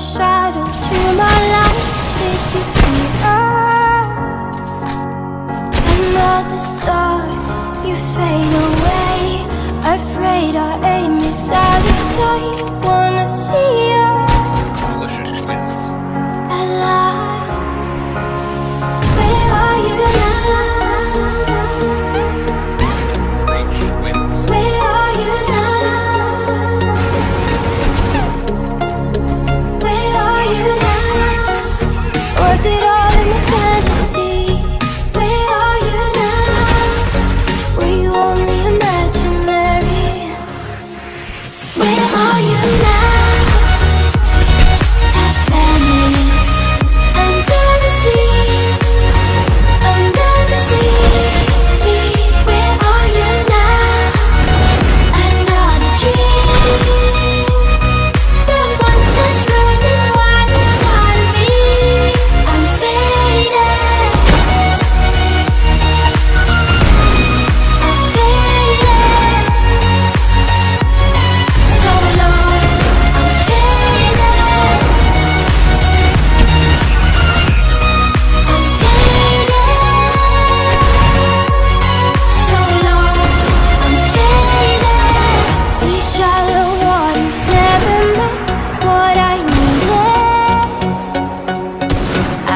shadow to my light. Did you feel us? Another star.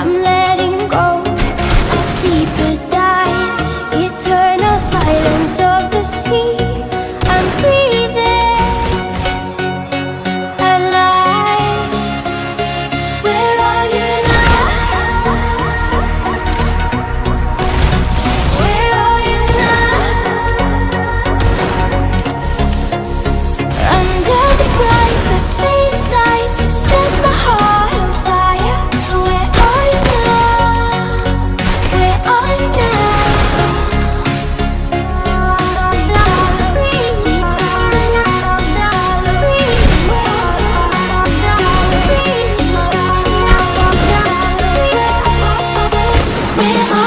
I'm We are